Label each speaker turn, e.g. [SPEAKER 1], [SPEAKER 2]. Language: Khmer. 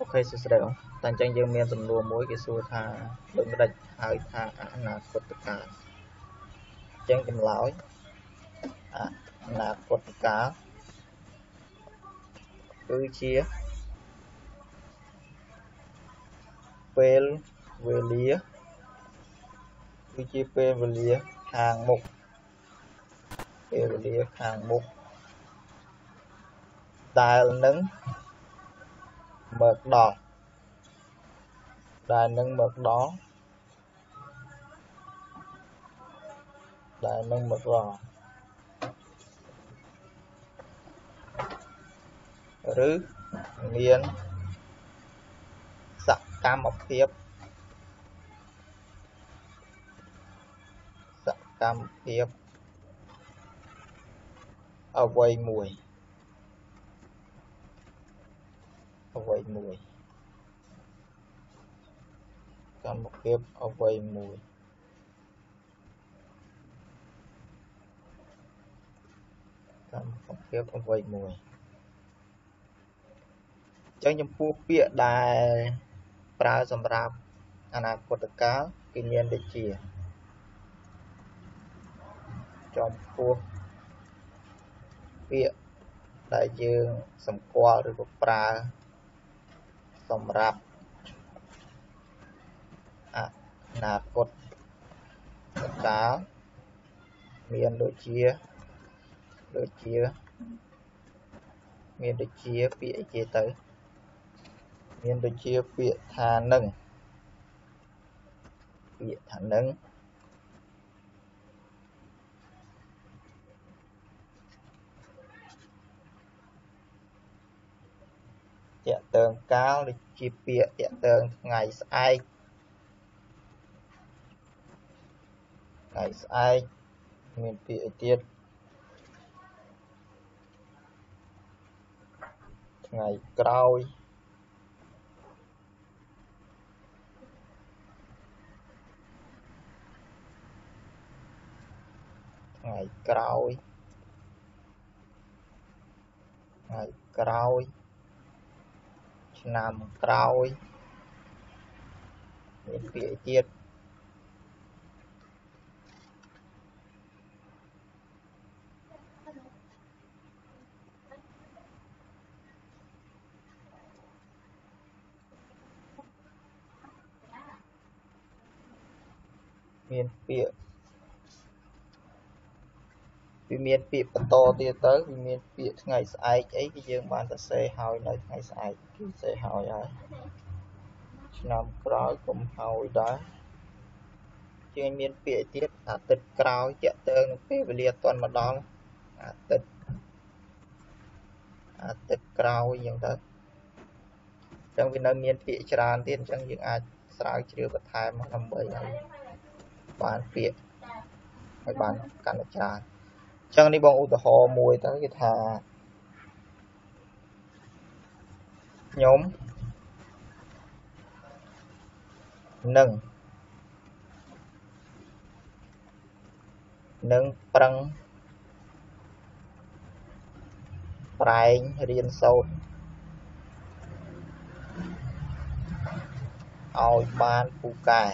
[SPEAKER 1] អូខេសួស្តីបងតែអញ្ចឹងយើងមានសំណួរមួយគេសួរថាដូចម្ដេចហៅថាអនាគតកាលអញ្ចឹងចម្លើយអនាគតកាលគឺជាពេលវេលាគឺជាពេលវេលាខាងមុខពេលវេលាខាងមុខដែលនឹង មកដល់ដែលនឹងមកដល់ដែលនឹងមកដល់ឬមានសកម្មភាពសកម្មភាពអ្វីមួយ អ្វីមួយកម្មភាពអ្វីមួយកម្មភាពអ្វីមួយចឹងចំពោះពាក្យដែលប្រើសម្រាប់អនាគតកាលគឺមានដូចជាចំពោះពាក្យដែលយើងសម្គាល់ឬក៏ប្រើ សម្រាប់អនាគតកាលមានដូចជាដូចជាមានដូចជាពាក្យអីគេទៅ មានដូចជាពាក្យថានឹងពាក្យថានឹង តាក់ទងកាលដូចជាពាក្យតាក់ទងថ្ងៃស្អែកថ្ងៃស្អែកមានពាក្យអីទៀតថ្ងៃក្រោយថ្ងៃក្រោយថ្ងៃក្រោយ ឆ្នាំក្រោយមានពាក្យទៀតមានពាក្យ វាមានពាក្យបន្តទៀតទៅវាមានពាក្យថ្ងៃស្អែកអីគឺយើងបានសរសេរហើយនៅថ្ងៃស្អែកគឺសរសេរហើយហើយឆ្នាំក្រោយកុំហើយដែរជាងមានពាក្យទៀតអាទិត្យក្រោយតាក់ទងនឹងពេលវេលាអត់ទាន់មកដល់អាទិត្យអាទិត្យក្រោយអញ្ចឹងទៅអញ្ចឹងវានៅមានពាក្យច្រើនទៀតអញ្ចឹងយើងអាចស្រាវជ្រាវបន្ថែមមកដើម្បីឲ្យបានពាក្យឲ្យបានកាន់តែច្រើន ចឹងនេះបងឧទាហរណ៍មួយទៅគេថាខ្ញុំនឹងនឹងប្រឹងប្រែងរៀនសូត្រឲ្យបានពូកែ